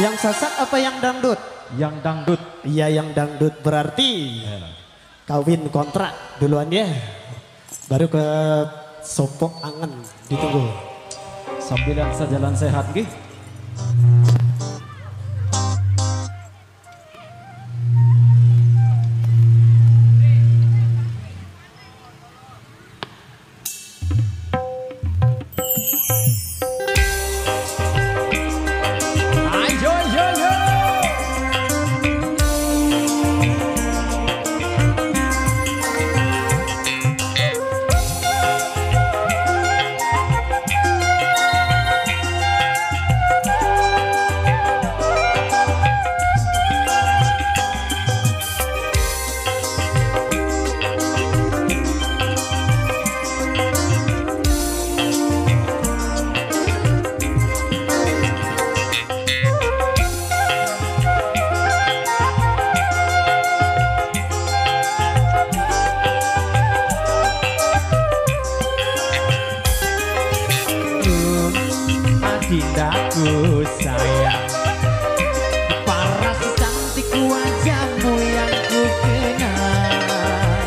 Yang sasak apa yang dangdut? Yang dangdut. Iya yang dangdut berarti Ya. kawin kontrak duluan ya. Baru ke sopok angen ditunggu. Sambil yang sejalan sehat gih. Adindaku sayang. Paras cantik wajahmu yang ku kenal.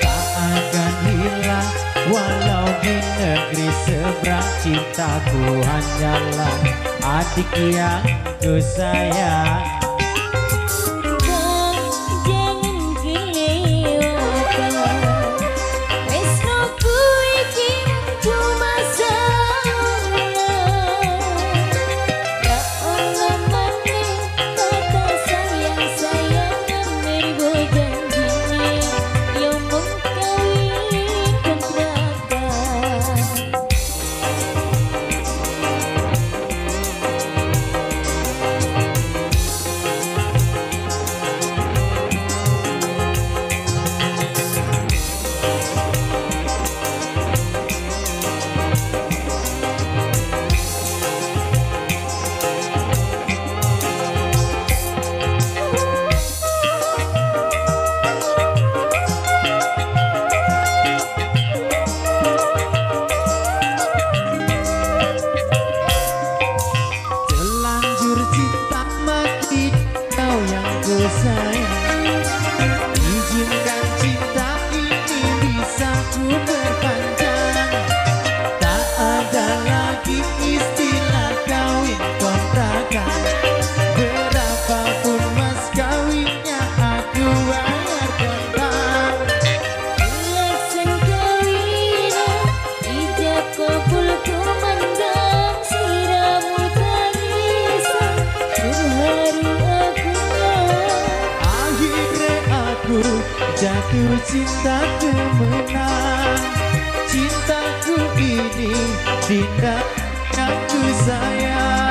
Tak akan hilang walau di negeri seberang Cintaku hanyalah adik yang ku sayang jatuh cinta kemenang Cintaku ini tidak aku sayang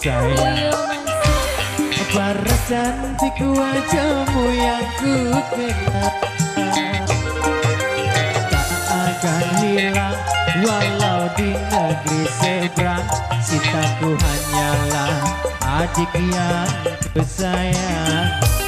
sayang Para cantik wajahmu yang ku kenal Tak akan hilang walau di negeri seberang. Cintaku hanyalah adik yang ku sayang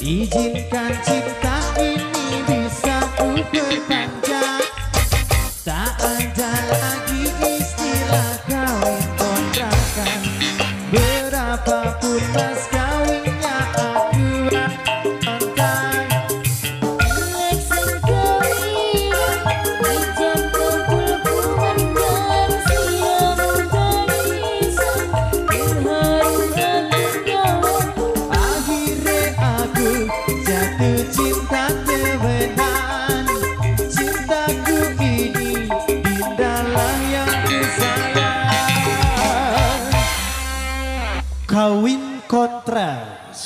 Izinkan cinta ini bisa ku perpanjang Tak ada lagi istilah kawin kontrakan. Berapapun masker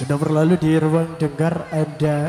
sudah berlalu di ruang dengar Anda.